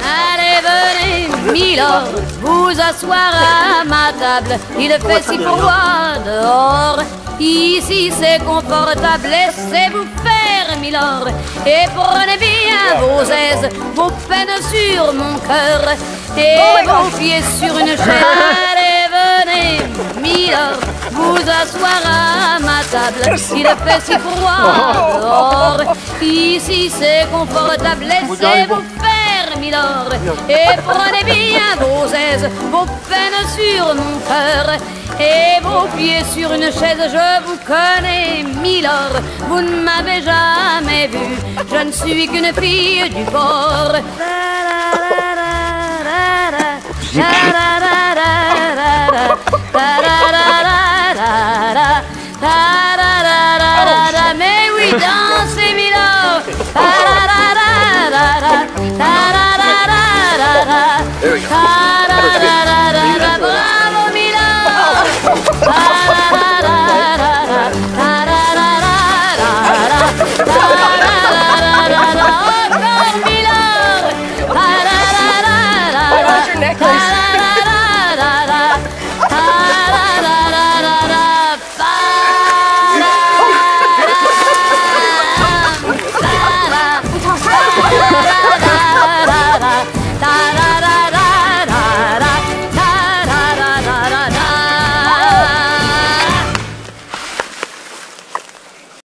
Allez, venez, Milord, vous asseoir à ma table. Il fait si froid dehors. Ici c'est confortable, laissez-vous faire, Milord. Et prenez bien vos aises, vos peines sur mon cœur. Et vos pieds sur une chaise. Allez, venez, Milord, vous asseoir à ma table. Il fait si froid dehors. Ici c'est confortable, laissez-vous faire, Milord. Et prenez bien vos aises, vos peines sur mon cœur. Et vos pieds sur une chaise, je vous connais, Milord. Vous ne m'avez jamais vu, je ne suis qu'une fille du port. Oh, May we dance, baby love. Da There we go.